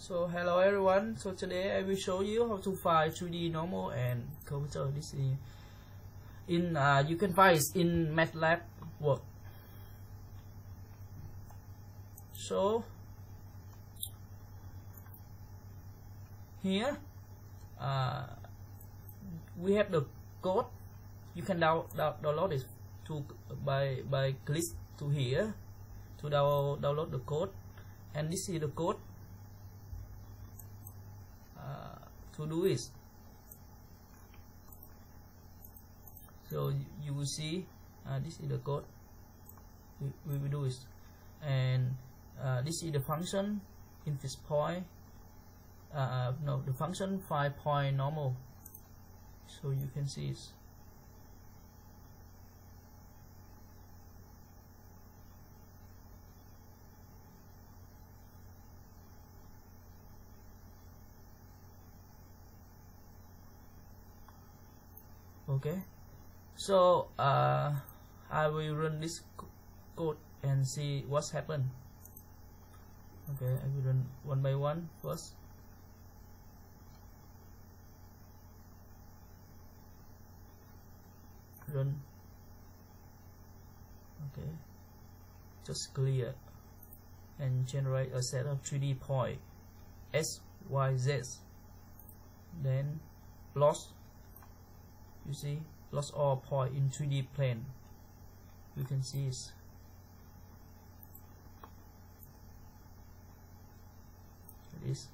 So hello everyone. So today I will show you how to find 3D normal and curvature. This is in uh, you can find it in MATLAB work. So here uh, we have the code. You can down, down, download it to by by click to here to down, download the code and this is the code uh, to do is. So you, will see uh, this is the code. We, we will do is and uh, this is the function in this point uh, no the function find point normal. So you can see it's okay? So uh, I will run this code and see what's happened. Okay I will run one by one first. Run. Okay. Just clear. And generate a set of 3D point. X Y Z. Then loss you see lost all point in 3D plane. You can see this this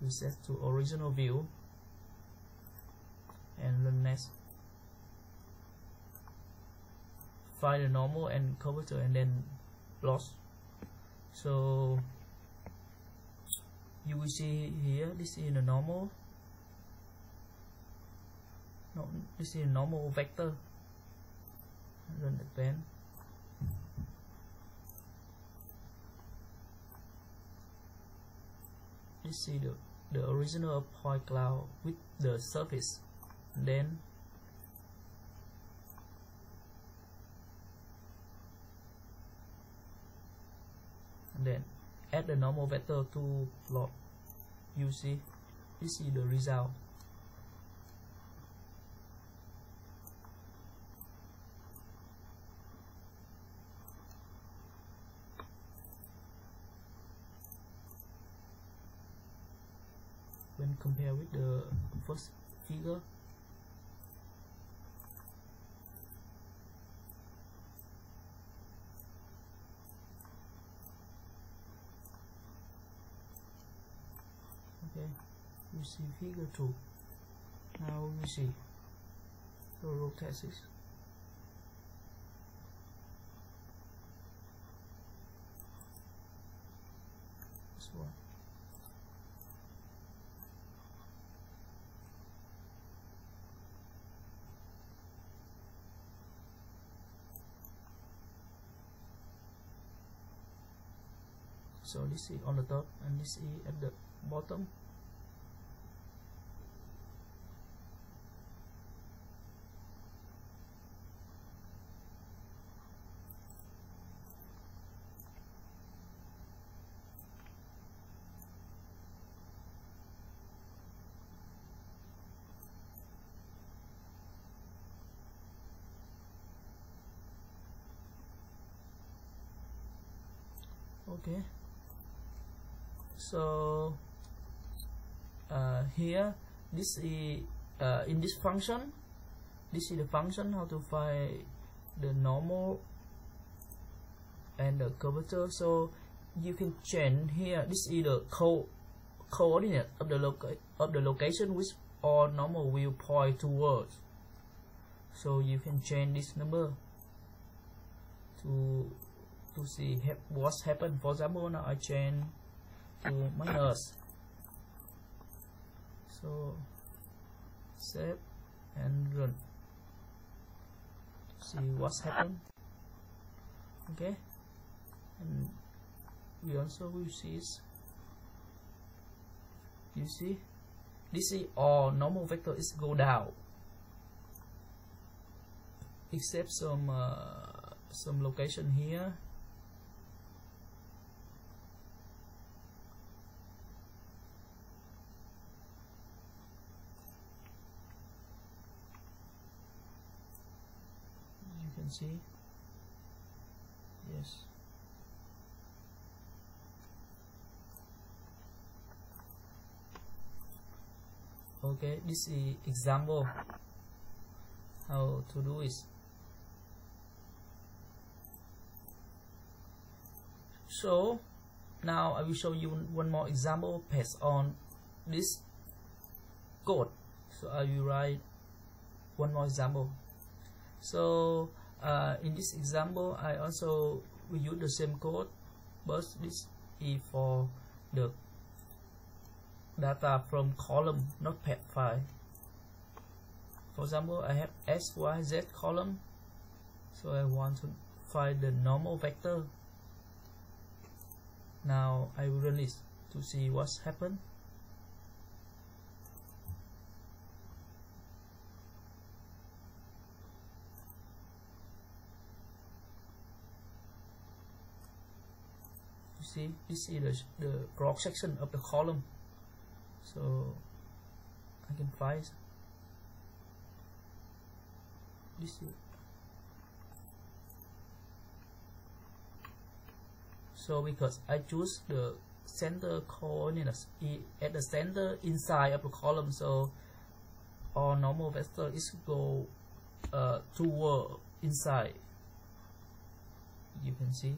we set to original view and run next. Find the normal and curvature and then loss. So you will see here this is the normal no, this is normal vector. Run the this is the, the original point cloud with the surface. Then then add the normal vector to plot. You see this is the result when compared with the first figure. Okay you see figure 2 now we see the rotate this this one so this is on the top and this is at the bottom. Okay so uh, here this is uh, in this function this is the function how to find the normal and the curvature. So you can change here this is the co coordinate of the loca of the location which all normal will point towards. So you can change this number to to see what's happened. For example now I change to minus. So save and run. See what's happened. Okay? And we also will see you see this is all normal vector is go down. Except some uh, some location here see. Yes. Okay this is example how to do it so now I will show you one more example based on this code. So I will write one more example. So uh, in this example I also will use the same code but this is for the data from column notepad file. For example I have x y z column so I want to find the normal vector. Now I will run to see what's happened you see this is the, the cross section of the column. So I can find. This is so because I choose the center coordinates at the center inside of the column so our normal vector is go uh, toward inside. You can see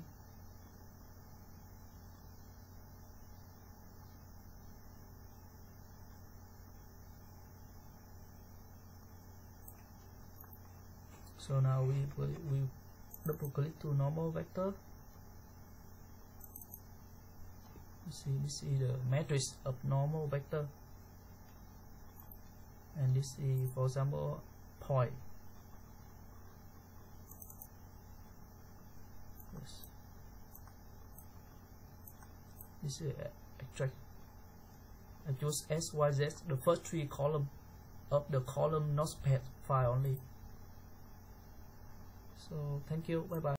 so now we we double click to normal vector. You see this is the matrix of normal vector. And this is for example point. Yes. This is extract I choose X Y Z the first three column of the column notepad file only so thank you. Bye bye